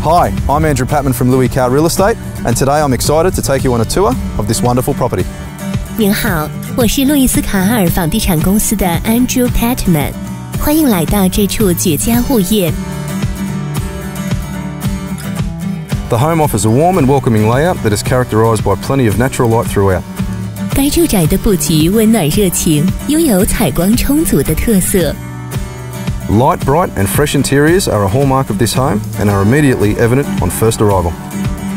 Hi, I'm Andrew Patman from Louis Carr Real Estate, and today I'm excited to take you on a tour of this wonderful property. 您好，我是路易斯卡尔房地产公司的 Andrew Patman，欢迎来到这处绝佳物业。The home offers a warm and welcoming layout that is characterised by plenty of natural light throughout. 该住宅的布局温暖热情，拥有采光充足的特色。Light, bright, and fresh interiors are a hallmark of this home and are immediately evident on first arrival.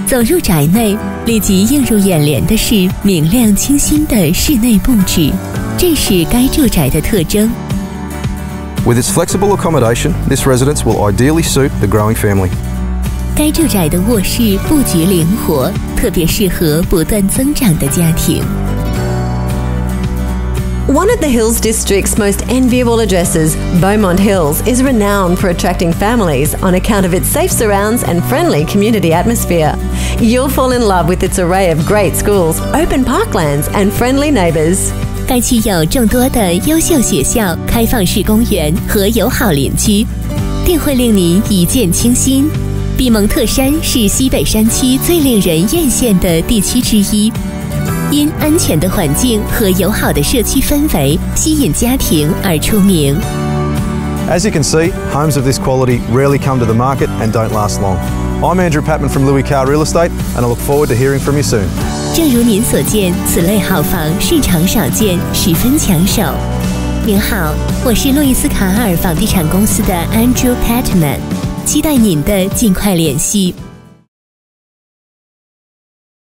走入宅内，立即映入眼帘的是明亮清新的室内布置，这是该住宅的特征。 With its flexible accommodation, this residence will ideally suit the growing family. 该住宅的卧室布局灵活，特别适合不断增长的家庭。 One of the Hills District's most enviable addresses, Beaumont Hills, is renowned for attracting families on account of its safe surrounds and friendly community atmosphere. You'll fall in love with its array of great schools, open parklands, and friendly neighbours. 该区有众多的优秀学校、开放式公园和友好邻居，定会令您一见倾心。比蒙特山是西北山区最令人艳羡的地区之一， 因安全的环境和友好的社区氛围吸引家庭而出名。As you can see, homes of this quality rarely come to the market and don't last long. I'm Andrew Patman from Louis Carr Real Estate, and I look forward to hearing from you soon. 正如您所见，此类好房市场少见，十分抢手。您好，我是路易斯卡尔房地产公司的 Andrew Patman，期待您的尽快联系。